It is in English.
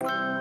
you